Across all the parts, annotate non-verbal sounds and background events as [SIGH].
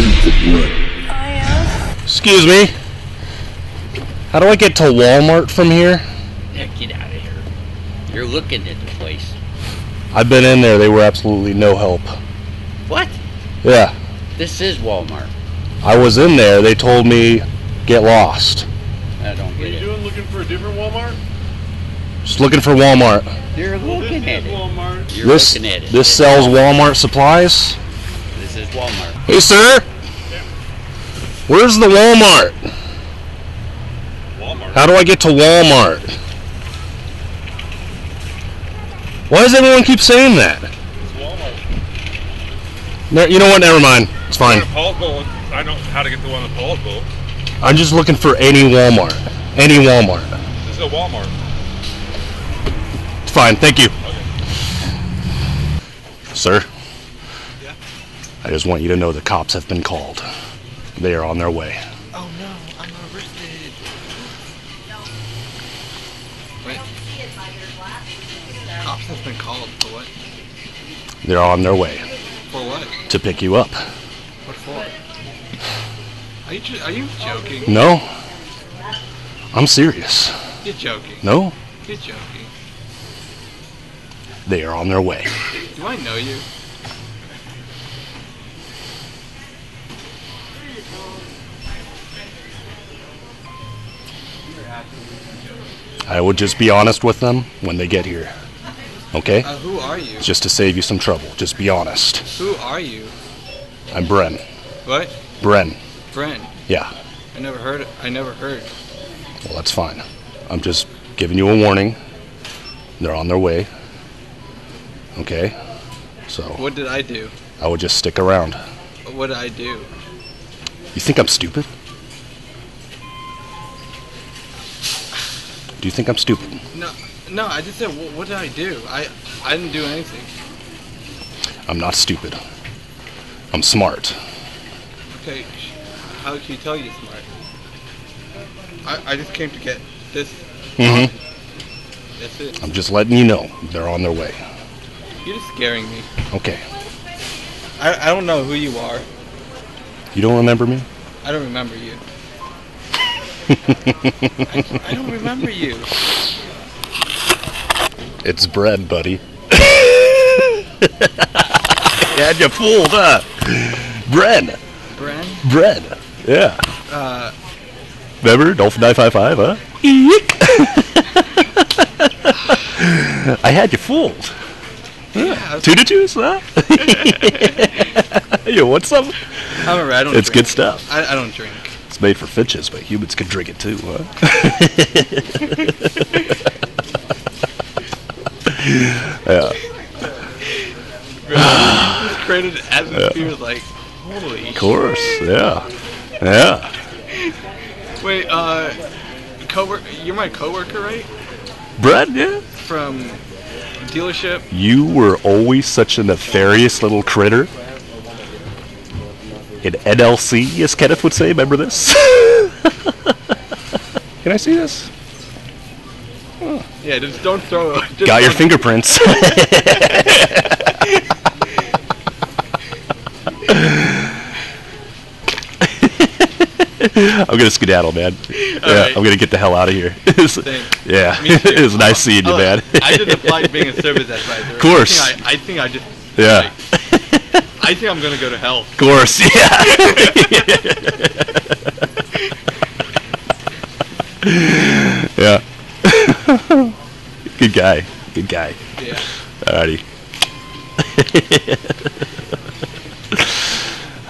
drink the blood. Excuse me. How do I get to Walmart from here? Yeah, get out of here. You're looking at the place. I've been in there. They were absolutely no help. What? Yeah. This is Walmart. I was in there. They told me get lost. I don't get What are you it. doing? Looking for a different Walmart? Just looking for Walmart. You're looking this at is it. Walmart. You're this looking at it. this sells Walmart supplies. This is Walmart. Hey, sir. Where's the Walmart? Walmart. How do I get to Walmart? Why does everyone keep saying that? It's Walmart. Ne- You know what? Never mind. It's fine. I know how to get to one of the Paul's Bowl. I'm just looking for any Walmart. Any Walmart. This is a Walmart. It's fine. Thank you. Sir? Yeah? I just want you to know the cops have been called. They are on their way. Oh no, I'm arrested. Wait. Cops has been called for what? They're on their way For what? to pick you up. What for? Are you are you joking? No? I'm serious. You're joking. No? You're joking. They are on their way. Do I know you? I would just be honest with them when they get here. Okay? Uh, who are you? Just to save you some trouble. Just be honest. Who are you? I'm Bren. What? Bren. Bren. Yeah. I never heard. I never heard. Well, that's fine. I'm just giving you a warning. They're on their way. Okay? So, What did I do? I would just stick around. What did I do? You think I'm stupid? Do you think I'm stupid? No, no. I just said, what, what did I do? I I didn't do anything. I'm not stupid. I'm smart. Okay. How can you tell you're smart? I I just came to get this. Mm-hmm. That's it. I'm just letting you know they're on their way. You're just scaring me. Okay. I, I don't know who you are. You don't remember me? I don't remember you. I, [LAUGHS] I don't remember you. It's bread, buddy. [LAUGHS] Had you fooled, huh? Bread. Bren? Bread. Yeah. Uh, Remember? Dolphin 955, huh? Eek. [LAUGHS] I had you fooled. yeah. Two to juice, huh? you want some? I'm alright. I don't. It's drink. good stuff. I, I don't drink. It's made for finches, but humans can drink it too, huh? [LAUGHS] yeah. It's created atmosphere like, holy. Of course. Yeah. Yeah. Wait. Uh, coworker. You're my coworker, right? Brad, yeah. From dealership. You were always such a nefarious little critter. In NLC, as Kenneth would say. Remember this? [LAUGHS] Can I see this? Yeah. Just don't throw. Just Got your don't- fingerprints. [LAUGHS] I'm gonna skedaddle, man. Yeah, right. I'm gonna get the hell out of here. [LAUGHS] Yeah, it was nice seeing you, Oh, man. I just applied being a service advisor. Of course. I think I, I, think I just. yeah, like, I think I'm gonna go to hell. of course. Yeah. [LAUGHS] [LAUGHS] yeah. [LAUGHS] Good guy. Good guy. Yeah. Alrighty.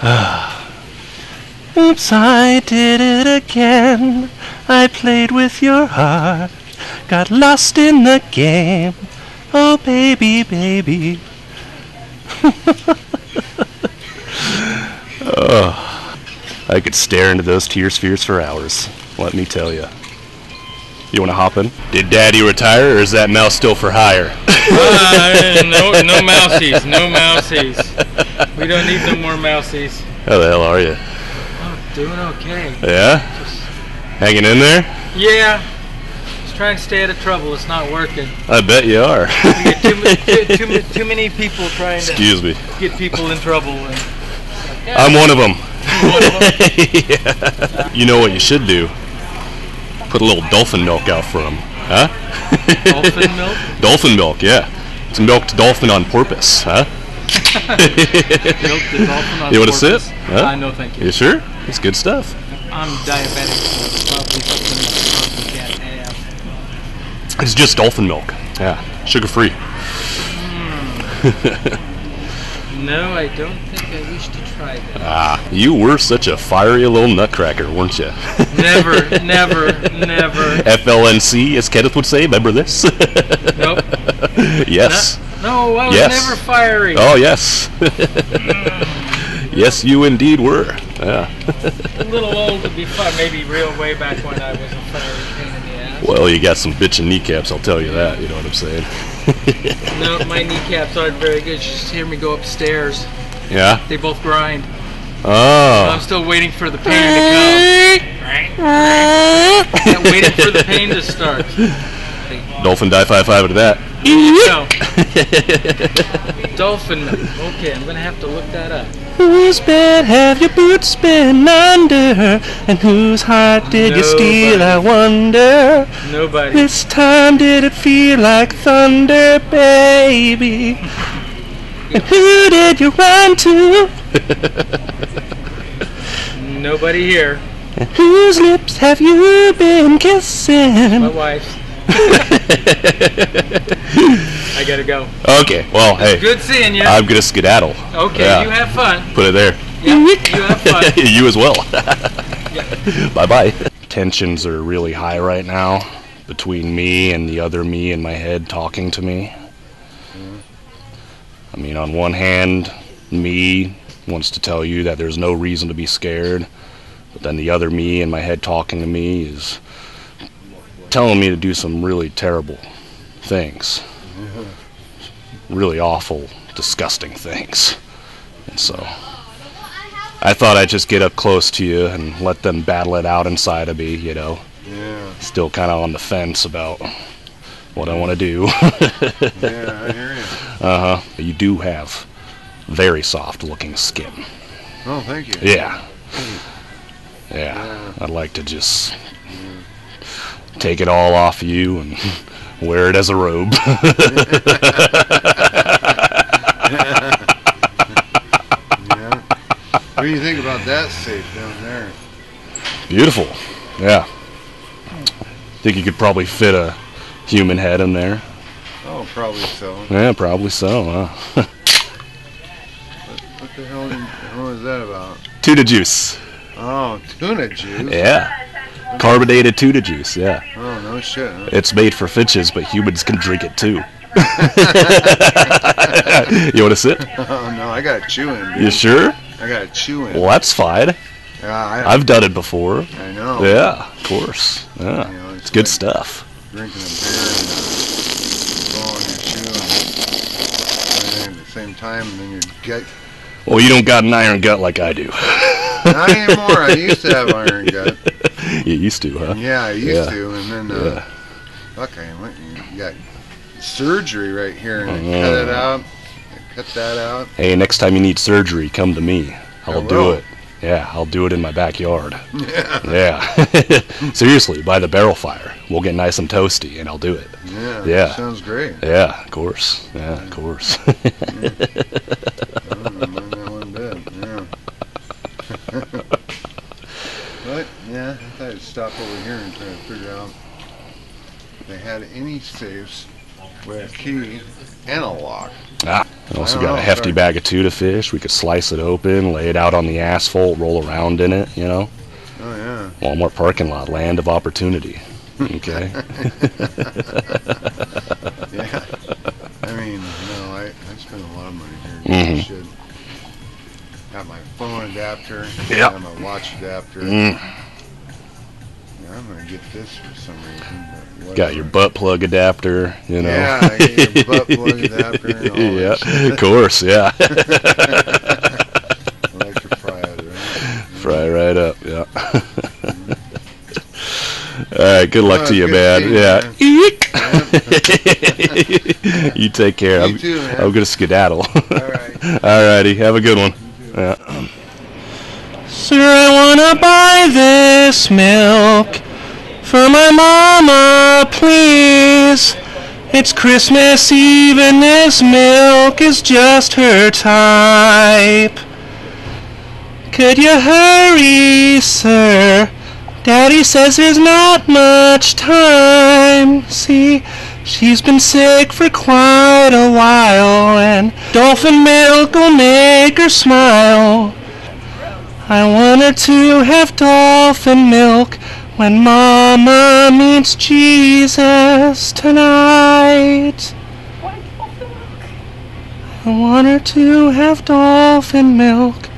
[SIGHS] Oops, I did it again. I played with your heart. Got lost in the game. Oh, baby, baby. Oh, I could stare into those tear spheres for hours. Let me tell you. You want to hop in? Did Daddy retire, or is that mouse still for hire? [LAUGHS] Uh, no, no [LAUGHS] mousies, no mousies. We don't need no more mousies. How the hell are you? I'm doing okay. Yeah? Just Hanging in there? Yeah, just trying to stay out of trouble. It's not working. I bet you are. We get too, [LAUGHS] too, too, too many people trying to me. get people in trouble. And, I'm one of them. Yeah. [LAUGHS] [LAUGHS] You know what you should do? Put a little dolphin milk out for him, huh? Dolphin [LAUGHS] milk? Dolphin milk, yeah. It's milked dolphin on purpose, huh? Milk the dolphin on You want to purpose? Huh? Uh, no, thank you. You sure? It's good stuff. I'm diabetic, so it's probably something can't have. It's just dolphin milk. Yeah, sugar free. No, I don't I wish to try that. Ah, you were such a fiery little nutcracker, weren't you? [LAUGHS] Never, never, never. FLNC, as Kenneth would say. Remember this? Nope. [LAUGHS] yes. No, I was Yes. never fiery. Oh, yes. [LAUGHS] yes, you indeed were. Yeah. A little old to be fun. Maybe real way back when I was a fiery pain in the ass. Well, you got some bitchin' kneecaps, I'll tell you that. You know what I'm saying? No, my kneecaps aren't very good. You just hear me go upstairs. Yeah. They both grind. Oh I'm Oh. still waiting for the pain to come. [LAUGHS] Waiting for the pain to start. Dolphin die five five to that. No. [LAUGHS] Dolphin. Okay, I'm gonna have to look that up. Whose bed have your boots been under? And whose heart did you steal? I wonder. Nobody. This time did it feel like thunder, baby? And who did you run to? Nobody here. Whose lips have you been kissing? My kissing? wife's. [LAUGHS] I gotta go. okay, well, hey, Good seeing you. I'm gonna skedaddle. Okay, Yeah. you have fun. Put it there. Yeah, you have fun. [LAUGHS] you as well. [LAUGHS] bye bye. Tensions are really high right now between me and the other me in my head talking to me. I mean, on one hand, me wants to tell you that there's no reason to be scared, but then the other me in my head talking to me is telling me to do some really terrible things. Really awful, disgusting things. And so. I thought I'd just get up close to you and let them battle it out inside of me, you know. Yeah, Still kind of on the fence about what I want to do. [LAUGHS] yeah, I hear you. Uh huh. You do have very soft looking skin. Oh, thank you. Yeah. Yeah. I'd like to just take it all off you and [LAUGHS] wear it as a robe. [LAUGHS] Yeah. What do you think about that safe down there? Beautiful. Yeah. Think you could probably fit a human head in there. Probably so. Yeah, probably so. Huh? [LAUGHS] What the hell, what was that about? Tuna juice. Oh, tuna juice. Yeah. Carbonated tuna juice, yeah. Oh, no shit. Huh? It's made for fishes, but humans can drink it too. [LAUGHS] you want to sit? [LAUGHS] Oh, no, I got to chew in, dude. You sure? I got to chew in. Well, that's fine. Yeah, I, I've done it before. I know. Yeah, of course. Yeah. You know, It's good like stuff. Drinking a beer same time, and then your gut. Well, you don't got an iron gut like I do. [LAUGHS] Not anymore. I used to have iron gut. [LAUGHS] you used to, huh? Yeah, I used Yeah. to, and then uh, Yeah. I went and got surgery right here, and I Mhm. cut it out. I cut that out. Hey, next time you need surgery, come to me. I'll do it. Yeah, I'll do it in my backyard. [LAUGHS] Yeah, Yeah. Seriously, by the barrel fire. We'll get nice and toasty, and I'll do it. yeah, Yeah. Sounds great. Yeah, of course. Yeah, of course. I don't mind that one bit. Yeah. [LAUGHS] but yeah, I thought I'd stop over here and try to figure out if they had any safes with a key and a lock. Ah. I also I got a hefty sorry. bag of tuna fish. We could slice it open, lay it out on the asphalt, roll around in it, you know? Oh yeah. Walmart parking lot, land of opportunity. Okay. [LAUGHS] Yeah. I mean, you know, I, I spend a lot of money here. Mhm. Shit. Got my phone adapter. Yep. Got my watch adapter. Mm. Yeah, I'm gonna get this for some reason. But Got your butt plug adapter, you know? Yeah, I get your butt plug adapter and all [LAUGHS] yeah, of course, yeah. [LAUGHS] Electric fry it, right? Fry right up, yeah. All right, good luck Oh, to you, man. to see you, Yeah. [LAUGHS] you take care. You I'm, too, man. I'm gonna skedaddle. All right. [LAUGHS] All righty, have a good one. Yeah. Sir, I wanna buy this milk for my mama, please. It's Christmas Eve and this milk is just her type. Could you hurry, sir? Daddy says there's not much time. See, she's been sick for quite a while, and dolphin milk will make her smile. I want her to have dolphin milk when Mama meets Jesus tonight. I want her to have dolphin milk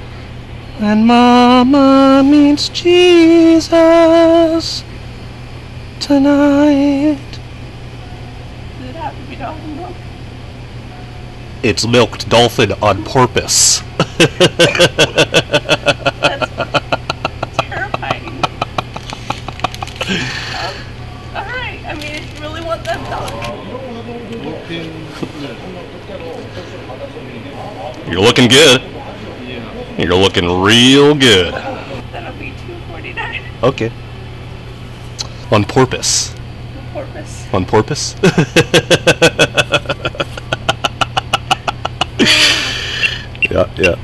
when Mama meets Jesus tonight. Does it have to be dolphin milk? It's milked dolphin on purpose. Terrifying. um, alright, I mean, if you really want that dog. You're looking good. You're looking real good. That'll be 249 Okay. On purpose. porpoise. On porpoise? [LAUGHS] yeah, yeah.